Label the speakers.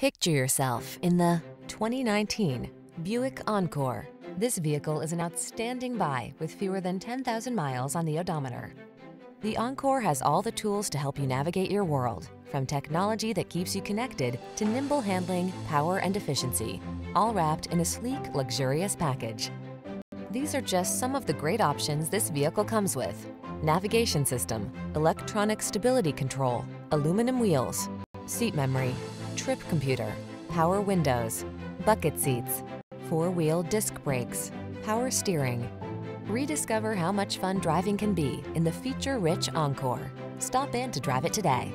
Speaker 1: Picture yourself in the 2019 Buick Encore. This vehicle is an outstanding buy with fewer than 10,000 miles on the odometer. The Encore has all the tools to help you navigate your world, from technology that keeps you connected to nimble handling, power, and efficiency, all wrapped in a sleek, luxurious package. These are just some of the great options this vehicle comes with. Navigation system, electronic stability control, aluminum wheels, seat memory, trip computer, power windows, bucket seats, four-wheel disc brakes, power steering. Rediscover how much fun driving can be in the feature-rich Encore. Stop in to drive it today.